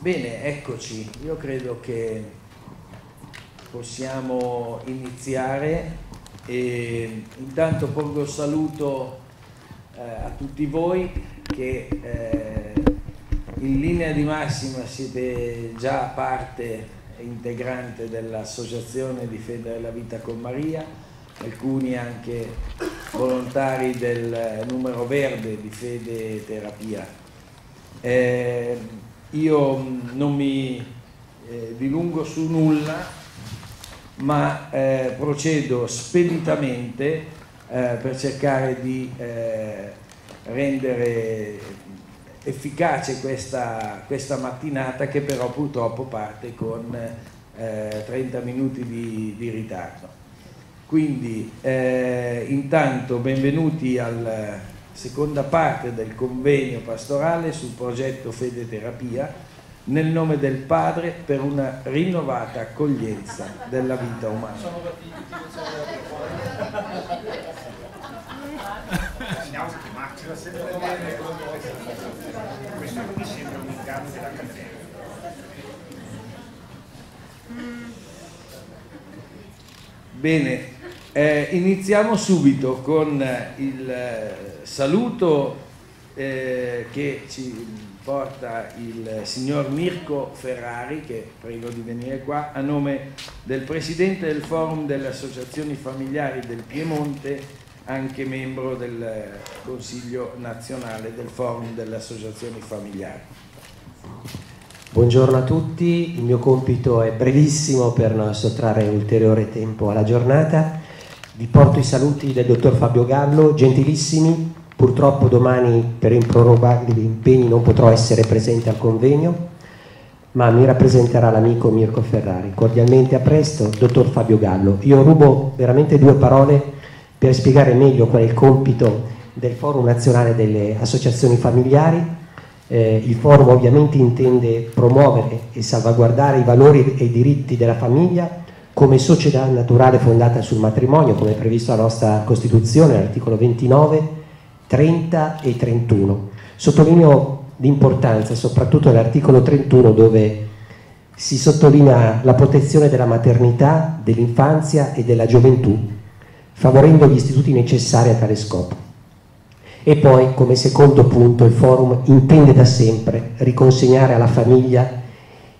Bene, eccoci. Io credo che possiamo iniziare e intanto pongo il saluto eh, a tutti voi che eh, in linea di massima siete già parte integrante dell'Associazione di Fede della Vita con Maria, alcuni anche volontari del numero verde di Fede Terapia. Eh, io non mi eh, dilungo su nulla, ma eh, procedo speditamente eh, per cercare di eh, rendere efficace questa, questa, mattinata che però purtroppo parte con 30 eh, minuti di, di ritardo. Quindi eh, intanto benvenuti alla seconda parte del convegno pastorale sul progetto Fede Terapia nel nome del Padre per una rinnovata accoglienza della vita umana. Questo mi sembra un inganno della candela. Bene, eh, iniziamo subito con il eh, saluto eh, che ci porta il signor Mirko Ferrari, che prego di venire qua, a nome del Presidente del Forum delle Associazioni Familiari del Piemonte, anche membro del Consiglio nazionale del Forum delle Associazioni Familiari. Buongiorno a tutti, il mio compito è brevissimo per non sottrarre ulteriore tempo alla giornata. Vi porto i saluti del dottor Fabio Gallo, gentilissimi, purtroppo domani per improrogabili impegni non potrò essere presente al convegno, ma mi rappresenterà l'amico Mirko Ferrari. Cordialmente a presto, dottor Fabio Gallo. Io rubo veramente due parole per spiegare meglio qual è il compito del Forum Nazionale delle Associazioni Familiari. Eh, il forum ovviamente intende promuovere e salvaguardare i valori e i diritti della famiglia come società naturale fondata sul matrimonio, come previsto dalla nostra Costituzione, l'articolo 29, 30 e 31. Sottolineo l'importanza soprattutto dell'articolo 31 dove si sottolinea la protezione della maternità, dell'infanzia e della gioventù, favorendo gli istituti necessari a tale scopo. E poi, come secondo punto, il forum intende da sempre riconsegnare alla famiglia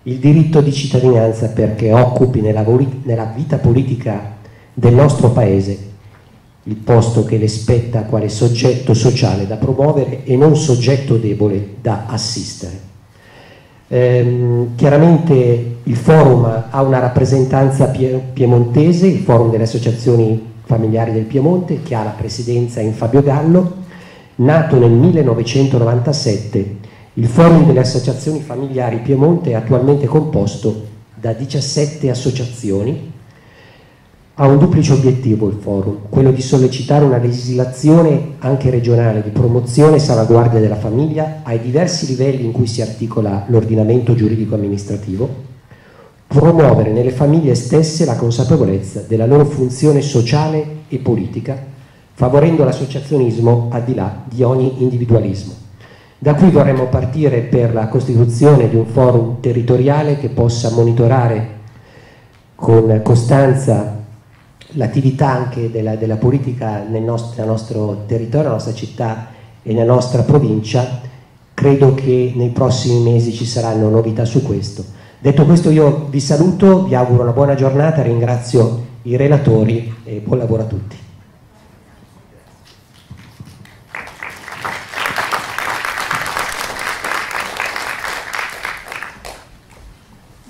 il diritto di cittadinanza perché occupi nella, nella vita politica del nostro Paese il posto che le spetta quale soggetto sociale da promuovere e non soggetto debole da assistere. Ehm, chiaramente il forum ha una rappresentanza pie piemontese, il forum delle associazioni familiari del Piemonte, che ha la presidenza in Fabio Gallo, nato nel 1997 il Forum delle Associazioni Familiari Piemonte è attualmente composto da 17 associazioni. Ha un duplice obiettivo il Forum, quello di sollecitare una legislazione anche regionale di promozione e salvaguardia della famiglia ai diversi livelli in cui si articola l'ordinamento giuridico amministrativo, promuovere nelle famiglie stesse la consapevolezza della loro funzione sociale e politica, favorendo l'associazionismo al di là di ogni individualismo. Da qui vorremmo partire per la costituzione di un forum territoriale che possa monitorare con costanza l'attività anche della, della politica nel nostro, nel nostro, territorio, nella nostra città e nella nostra provincia. Credo che nei prossimi mesi ci saranno novità su questo. Detto questo io vi saluto, vi auguro una buona giornata, ringrazio i relatori e buon lavoro a tutti.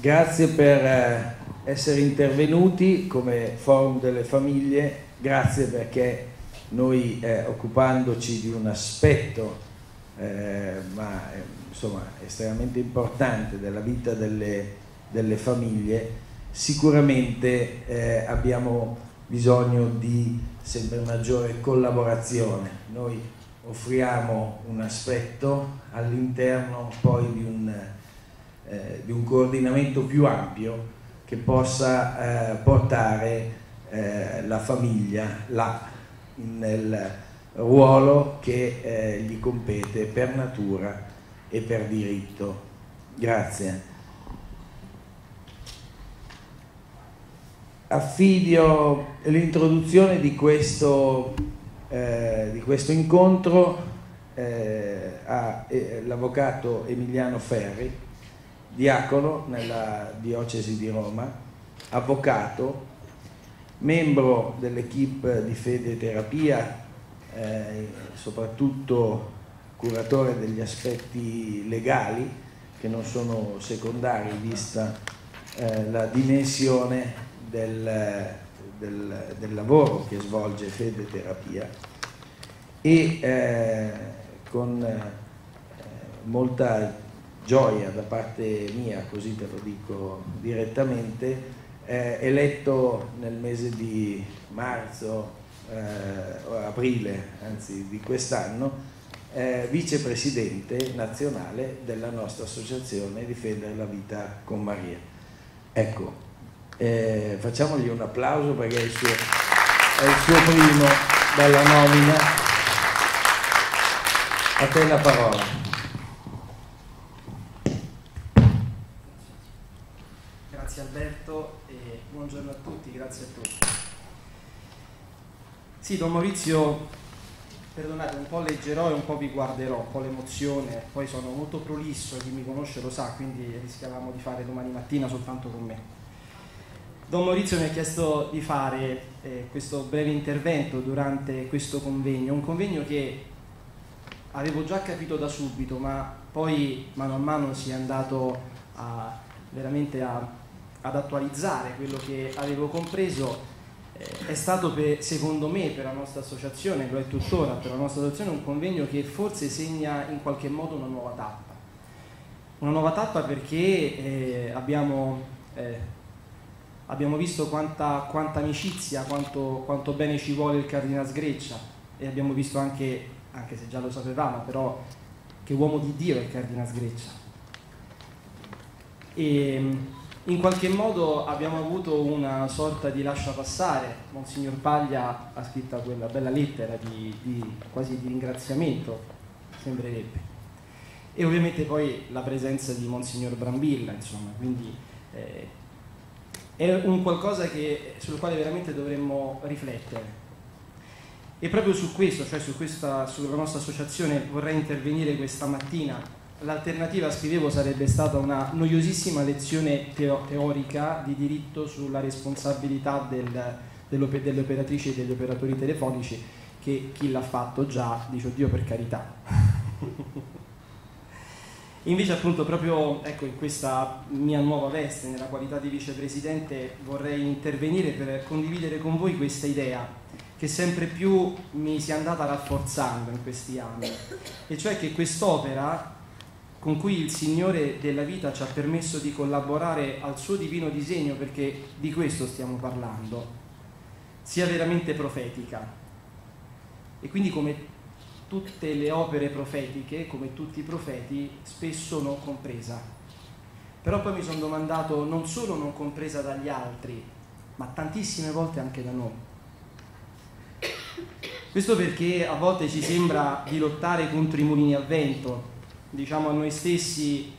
Grazie per eh, essere intervenuti come Forum delle Famiglie, grazie perché noi eh, occupandoci di un aspetto eh, ma, eh, insomma, estremamente importante della vita delle, delle famiglie, sicuramente eh, abbiamo bisogno di sempre maggiore collaborazione. Noi offriamo un aspetto all'interno poi di un eh, di un coordinamento più ampio che possa eh, portare eh, la famiglia là nel ruolo che eh, gli compete per natura e per diritto. Grazie. Affidio l'introduzione di eh, di questo incontro eh, all'avvocato Emiliano Ferri, diacono nella diocesi di Roma, avvocato, membro dell'equipe di fede e terapia, eh, soprattutto curatore degli aspetti legali che non sono secondari vista eh, la dimensione del, del, del, lavoro che svolge Fede Terapia. E eh, con eh, molta gioia da parte mia, così te lo dico direttamente, eh, eletto nel mese di marzo eh, aprile, anzi di quest'anno, eh, vicepresidente nazionale della nostra associazione Difendere la vita con Maria. Ecco, eh, facciamogli un applauso perché è il, suo, è il suo primo della nomina. A te la parola. Grazie Alberto e buongiorno a tutti, grazie a tutti. Sì, Don Maurizio, perdonate, un po' leggerò e un po' vi guarderò, un po' l'emozione, poi sono molto prolisso, chi mi conosce lo sa, quindi rischiavamo di fare domani mattina soltanto con me. Don Maurizio mi ha chiesto di fare eh, questo breve intervento durante questo convegno, un convegno che avevo già capito da subito, ma poi mano a mano si è andato a, veramente a, ad attualizzare quello che avevo compreso. Eh, è stato per, secondo me per la nostra associazione, lo è tuttora per la nostra associazione, un convegno che forse segna in qualche modo una nuova tappa. Una nuova tappa perché eh, abbiamo eh, abbiamo visto quanta, quanta amicizia, quanto, quanto, bene ci vuole il Cardinal Sgreccia e abbiamo visto anche, anche se già lo sapevamo, però che uomo di Dio è il Cardinal Sgreccia. E in qualche modo abbiamo avuto una sorta di lascia passare, Monsignor Paglia ha scritto quella bella lettera di, di, quasi di ringraziamento, sembrerebbe. E ovviamente poi la presenza di Monsignor Brambilla, insomma, quindi eh, è un qualcosa che, sul quale veramente dovremmo riflettere. E proprio su questo, cioè su questa, sulla nostra associazione, vorrei intervenire questa mattina. L'alternativa, scrivevo, sarebbe stata una noiosissima lezione teo- teorica di diritto sulla responsabilità del, delle operatrici e degli operatori telefonici, che chi l'ha fatto già dice, oddio per carità. Invece appunto proprio ecco, in questa mia nuova veste, nella qualità di vicepresidente, vorrei intervenire per condividere con voi questa idea che sempre più mi si è andata rafforzando in questi anni, e cioè che quest'opera con cui il Signore della vita ci ha permesso di collaborare al suo divino disegno, perché di questo stiamo parlando, sia veramente profetica. E quindi come tutte le opere profetiche, come tutti i profeti, spesso non compresa. Però poi mi sono domandato non solo non compresa dagli altri, ma tantissime volte anche da noi. Questo perché a volte ci sembra di lottare contro i mulini a vento, diciamo a noi stessi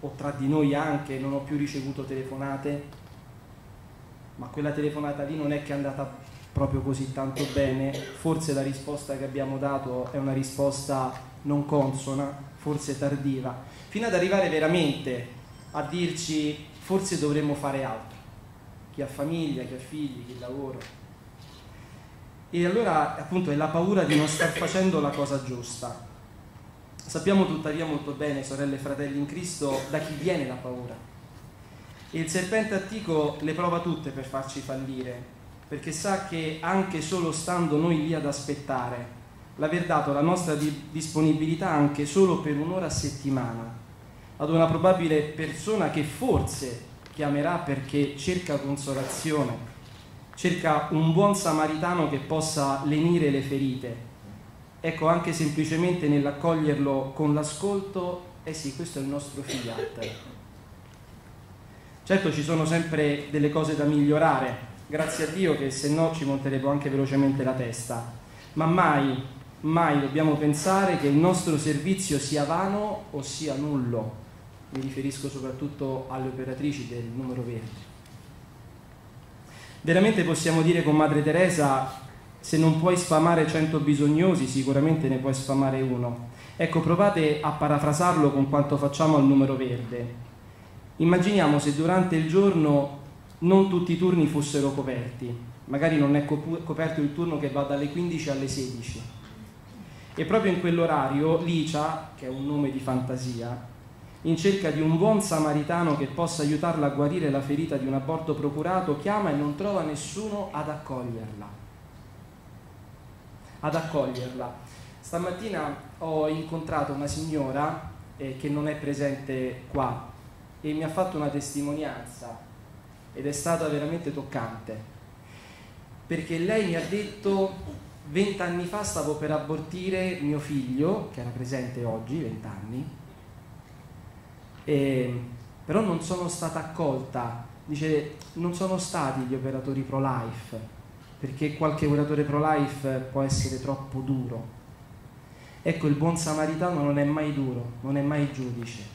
o tra di noi anche, non ho più ricevuto telefonate, ma quella telefonata lì non è che è andata proprio così tanto bene, forse la risposta che abbiamo dato è una risposta non consona, forse tardiva, fino ad arrivare veramente a dirci forse dovremmo fare altro, chi ha famiglia, chi ha figli, chi lavora. E allora appunto è la paura di non star facendo la cosa giusta. Sappiamo tuttavia molto bene, sorelle e fratelli in Cristo, da chi viene la paura. Il serpente antico le prova tutte per farci fallire, perché sa che anche solo stando noi lì ad aspettare, l'aver dato la nostra disponibilità anche solo per un'ora a settimana ad una probabile persona che forse chiamerà perché cerca consolazione, cerca un buon samaritano che possa lenire le ferite. Ecco, anche semplicemente nell'accoglierlo con l'ascolto, eh sì, questo è il nostro fiat. Certo ci sono sempre delle cose da migliorare, grazie a Dio che se no ci monterebbe anche velocemente la testa, ma mai, mai dobbiamo pensare che il nostro servizio sia vano o sia nullo. mi riferisco soprattutto alle operatrici del numero verde. Veramente possiamo dire con Madre Teresa, se non puoi sfamare cento bisognosi, sicuramente ne puoi sfamare uno. Ecco, provate a parafrasarlo con quanto facciamo al numero verde. Immaginiamo se durante il giorno non tutti i turni fossero coperti, magari non è coperto il turno che va dalle 15 alle 16. E proprio in quell'orario Licia, che è un nome di fantasia, in cerca di un buon samaritano che possa aiutarla a guarire la ferita di un aborto procurato, chiama e non trova nessuno ad accoglierla. Ad accoglierla. Stamattina ho incontrato una signora eh, che non è presente qua e mi ha fatto una testimonianza ed è stata veramente toccante perché lei mi ha detto vent'anni fa stavo per abortire mio figlio che era presente oggi, vent'anni e, però non sono stata accolta dice non sono stati gli operatori pro life perché qualche operatore pro life può essere troppo duro ecco il buon samaritano non è mai duro non è mai giudice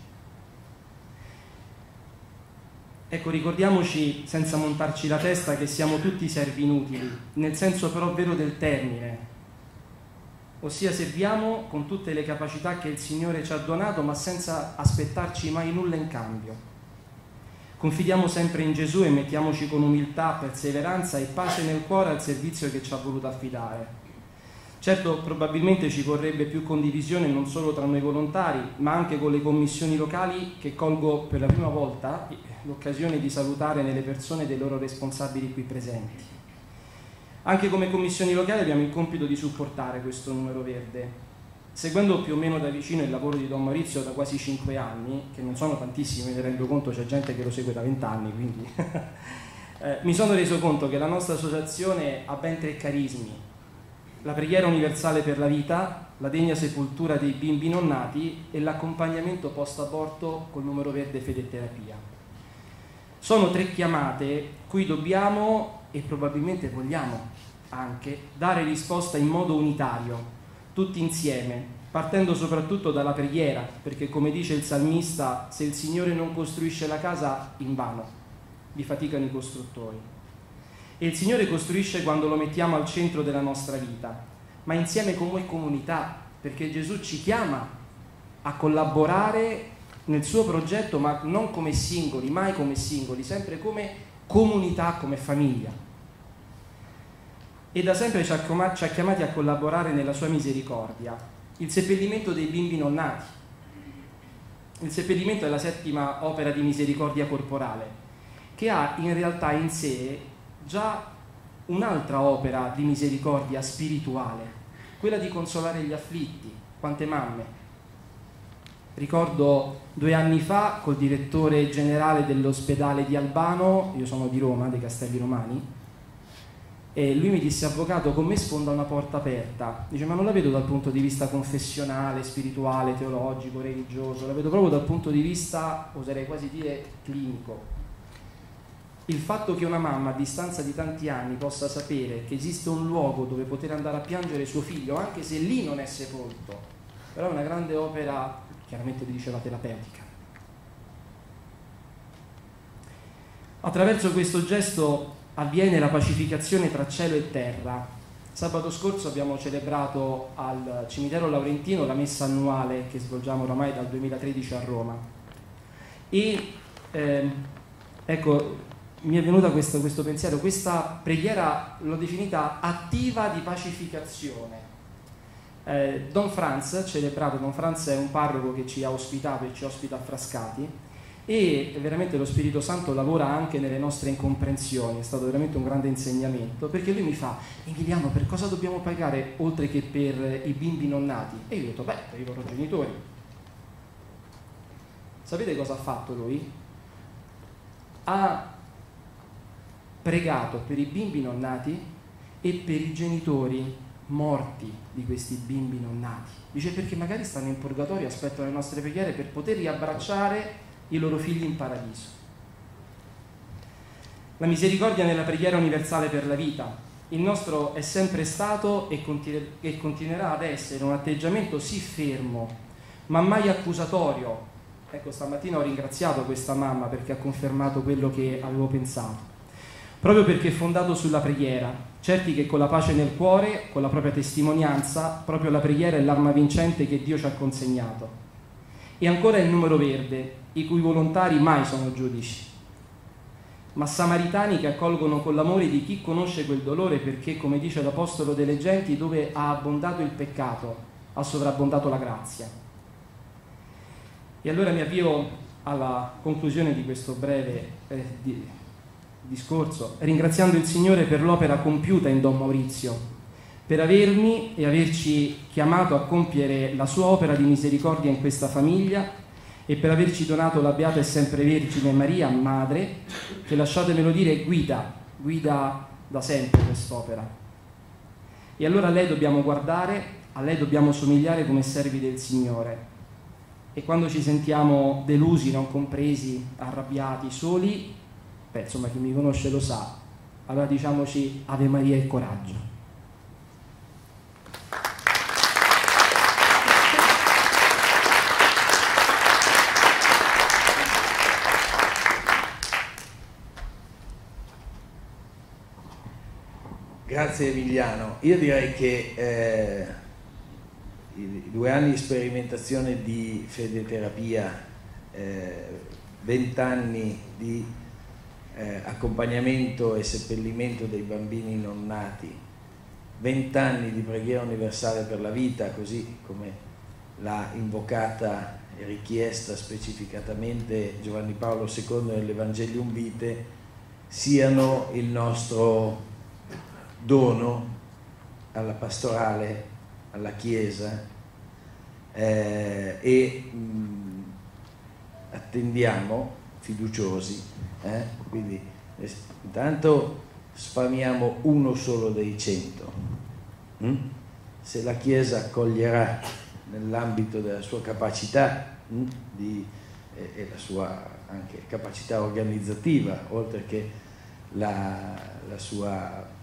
Ecco, ricordiamoci, senza montarci la testa, che siamo tutti servi inutili, nel senso però vero del termine. Ossia serviamo con tutte le capacità che il Signore ci ha donato, ma senza aspettarci mai nulla in cambio. Confidiamo sempre in Gesù e mettiamoci con umiltà, perseveranza e pace nel cuore al servizio che ci ha voluto affidare. Certo, probabilmente ci vorrebbe più condivisione non solo tra noi volontari, ma anche con le commissioni locali che colgo per la prima volta l'occasione di salutare nelle persone dei loro responsabili qui presenti. Anche come commissioni locali abbiamo il compito di supportare questo numero verde. Seguendo più o meno da vicino il lavoro di Don Maurizio da quasi cinque anni, che non sono tantissimi, mi rendo conto c'è gente che lo segue da vent'anni, quindi eh, mi sono reso conto che la nostra associazione ha ben tre carismi. La preghiera universale per la vita, la degna sepoltura dei bimbi non nati e l'accompagnamento post-aborto col numero verde fede terapia. Sono tre chiamate cui dobbiamo e probabilmente vogliamo anche dare risposta in modo unitario, tutti insieme, partendo soprattutto dalla preghiera, perché come dice il salmista, se il Signore non costruisce la casa, in vano, vi faticano i costruttori. E il Signore costruisce quando lo mettiamo al centro della nostra vita, ma insieme come comunità, perché Gesù ci chiama a collaborare nel suo progetto, ma non come singoli, mai come singoli, sempre come comunità, come famiglia. E da sempre ci ha, chiamati a collaborare nella sua misericordia. Il seppellimento dei bimbi non nati. Il seppellimento è la settima opera di misericordia corporale, che ha in realtà in sé già un'altra opera di misericordia spirituale, quella di consolare gli afflitti. Quante mamme, Ricordo due anni fa col direttore generale dell'ospedale di Albano, io sono di Roma, dei Castelli Romani, e lui mi disse avvocato con me sfonda una porta aperta dice ma non la vedo dal punto di vista confessionale spirituale teologico religioso la vedo proprio dal punto di vista oserei quasi dire clinico il fatto che una mamma a distanza di tanti anni possa sapere che esiste un luogo dove poter andare a piangere suo figlio anche se lì non è sepolto però è una grande opera chiaramente vi diceva terapeutica. Attraverso questo gesto avviene la pacificazione tra cielo e terra. Sabato scorso abbiamo celebrato al cimitero Laurentino la messa annuale che svolgiamo oramai dal 2013 a Roma. E eh, ecco, mi è venuto questo, questo pensiero, questa preghiera l'ho definita attiva di pacificazione eh, Don Franz, celebrato, Don Franz è un parroco che ci ha ospitato e ci ospita a Frascati e veramente lo Spirito Santo lavora anche nelle nostre incomprensioni, è stato veramente un grande insegnamento, perché lui mi fa, Emiliano, per cosa dobbiamo pagare oltre che per i bimbi non nati? E io ho detto, beh, per i loro genitori. Sapete cosa ha fatto lui? Ha pregato per i bimbi non nati e per i genitori morti di questi bimbi non nati. Dice perché magari stanno in purgatorio aspettano le nostre preghiere per poter riabbracciare i loro figli in paradiso. La misericordia nella preghiera universale per la vita. Il nostro è sempre stato e, continuerà ad essere un atteggiamento sì fermo, ma mai accusatorio, Ecco, stamattina ho ringraziato questa mamma perché ha confermato quello che avevo pensato. Proprio perché è fondato sulla preghiera, certi che con la pace nel cuore, con la propria testimonianza, proprio la preghiera è l'arma vincente che Dio ci ha consegnato. E ancora il numero verde, i cui volontari mai sono giudici, ma samaritani che accolgono con l'amore di chi conosce quel dolore perché, come dice l'Apostolo delle Genti, dove ha abbondato il peccato, ha sovrabbondato la grazia. E allora mi avvio alla conclusione di questo breve eh, di, discorso ringraziando il Signore per l'opera compiuta in Don Maurizio, per avermi e averci chiamato a compiere la sua opera di misericordia in questa famiglia e per averci donato la Beata e Sempre Vergine Maria, Madre, che lasciatemelo dire guida, guida da sempre quest'opera. E allora a lei dobbiamo guardare, a lei dobbiamo somigliare come servi del Signore. E quando ci sentiamo delusi, non compresi, arrabbiati, soli, beh, insomma chi mi conosce lo sa, allora diciamoci Ave Maria e coraggio. Grazie Emiliano. Io direi che eh, i due anni di sperimentazione di fedeterapia, eh, vent'anni di eh, accompagnamento e seppellimento dei bambini non nati, vent'anni di preghiera universale per la vita, così come l'ha invocata e richiesta specificatamente Giovanni Paolo II nell'Evangelium Vite, siano il nostro dono alla pastorale, alla Chiesa eh, e mh, attendiamo fiduciosi, eh? quindi intanto spamiamo uno solo dei cento. Mm? Se la Chiesa accoglierà nell'ambito della sua capacità mm, di, e, e, la sua anche capacità organizzativa, oltre che la, la sua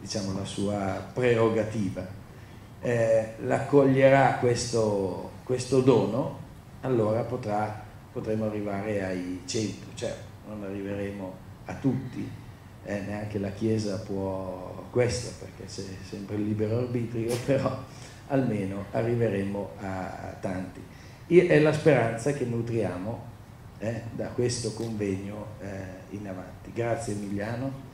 diciamo, la sua prerogativa, eh, l'accoglierà questo, questo, dono, allora potrà, potremo arrivare ai 100, certo, non arriveremo a tutti, eh, neanche la Chiesa può questo, perché c'è sempre il libero arbitrio, però almeno arriveremo a, tanti. È la speranza che nutriamo eh, da questo convegno eh, in avanti. Grazie Emiliano.